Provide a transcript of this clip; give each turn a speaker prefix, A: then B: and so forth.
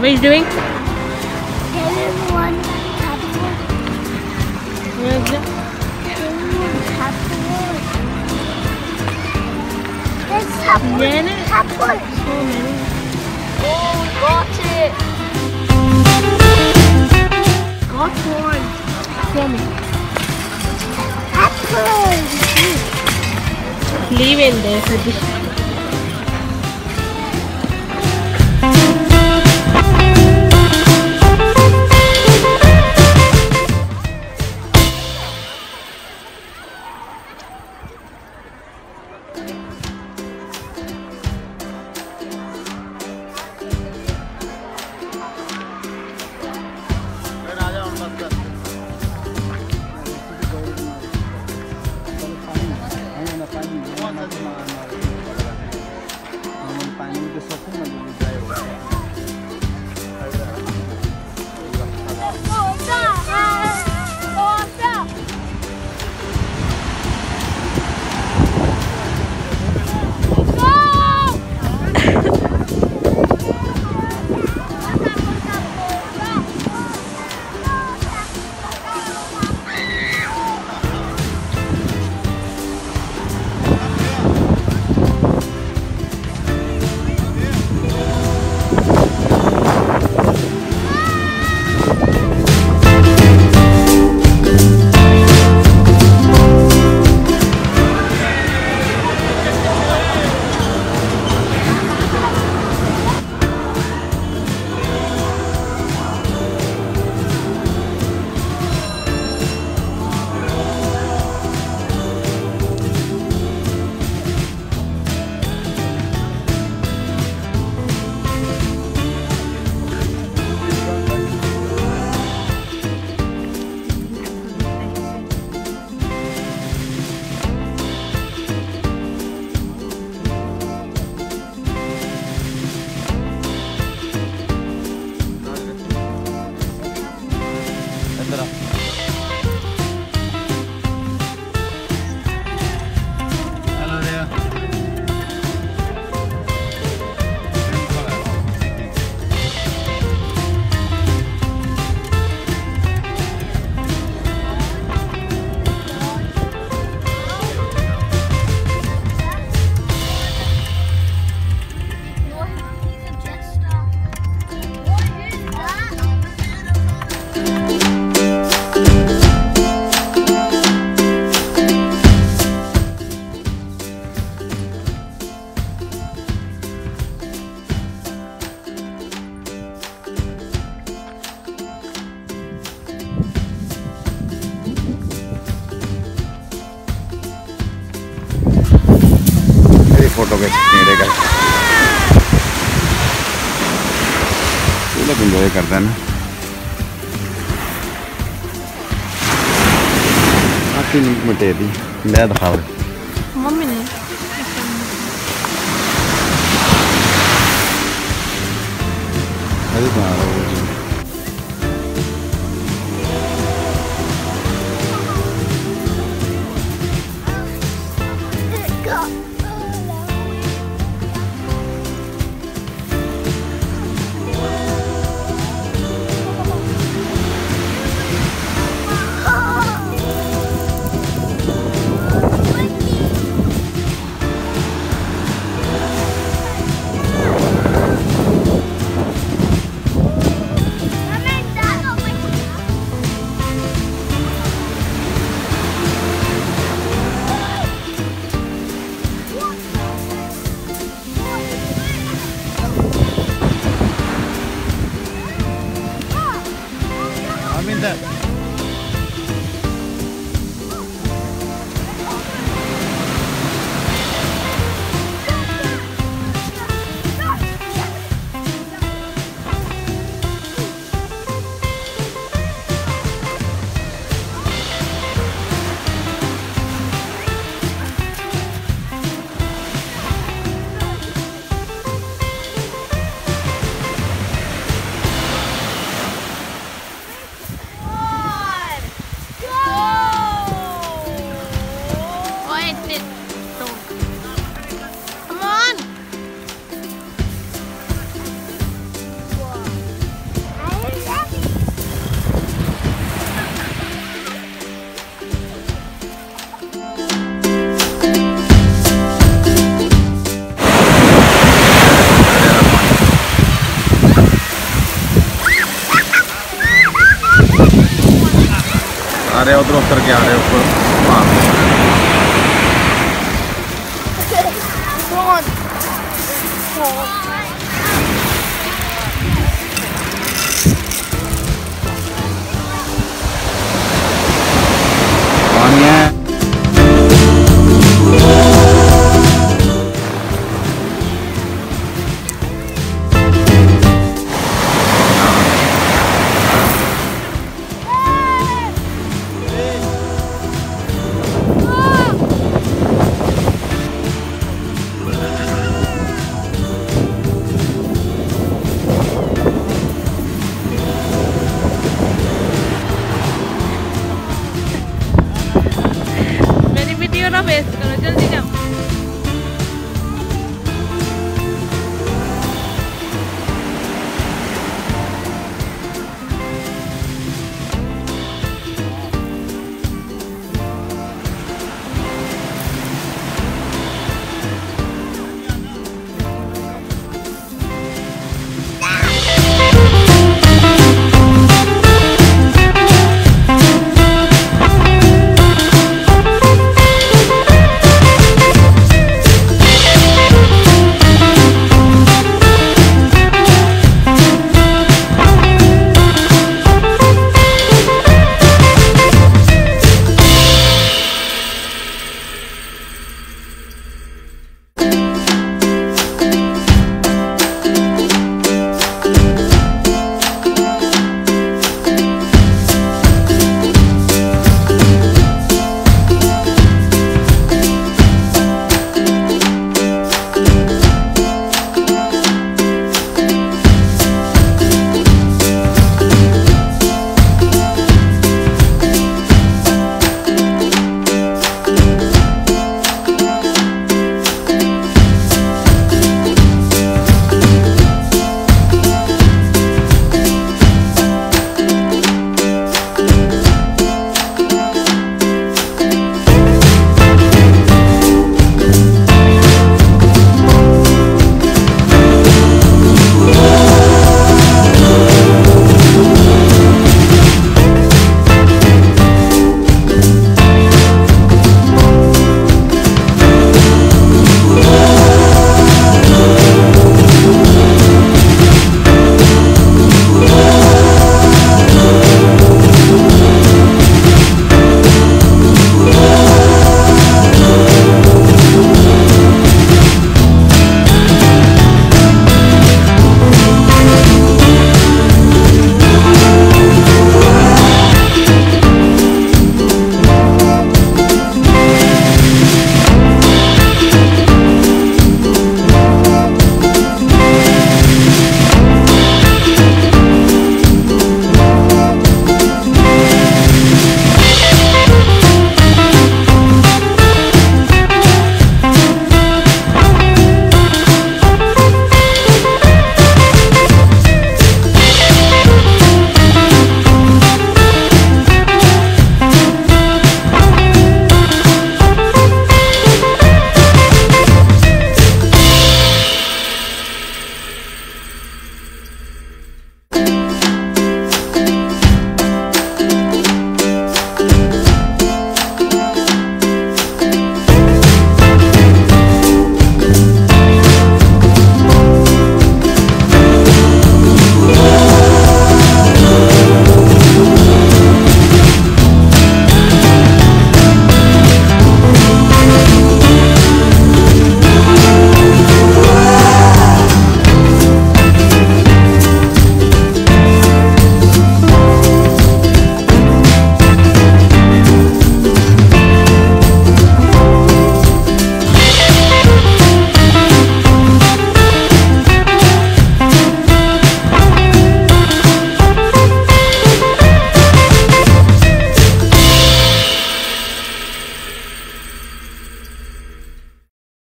A: doing? What are you doing? Then it.
B: Oh, got it.
A: Got one. Me.
B: Apple.
A: Leave in there for this.
C: लोग enjoy करता ना? आपकी link मिटे दी। मैं दिखाओ
A: मम्मी ने।
C: अरे I आ रहे उधर उतर के आ रहे हो ऊपर। हाँ।